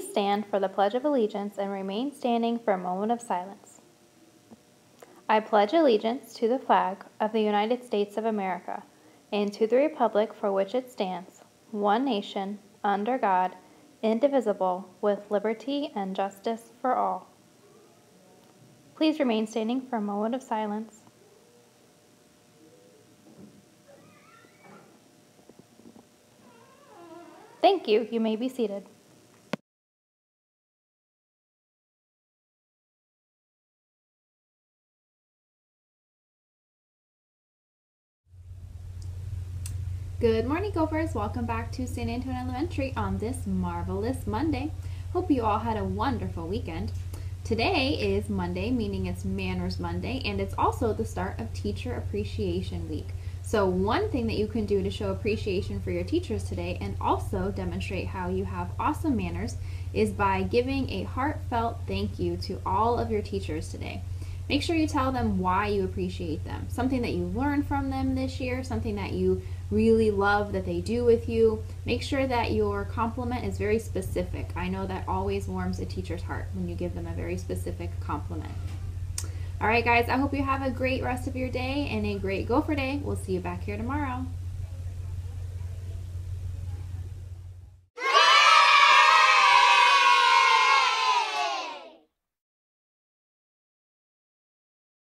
stand for the Pledge of Allegiance and remain standing for a moment of silence. I pledge allegiance to the flag of the United States of America and to the republic for which it stands, one nation, under God, indivisible, with liberty and justice for all. Please remain standing for a moment of silence. Thank you. You may be seated. Good morning, Gophers. Welcome back to San Antonio Elementary on this marvelous Monday. Hope you all had a wonderful weekend. Today is Monday, meaning it's Manners Monday, and it's also the start of Teacher Appreciation Week. So, one thing that you can do to show appreciation for your teachers today and also demonstrate how you have awesome manners is by giving a heartfelt thank you to all of your teachers today. Make sure you tell them why you appreciate them, something that you learned from them this year, something that you really love that they do with you. Make sure that your compliment is very specific. I know that always warms a teacher's heart when you give them a very specific compliment. All right, guys, I hope you have a great rest of your day and a great Gopher day. We'll see you back here tomorrow.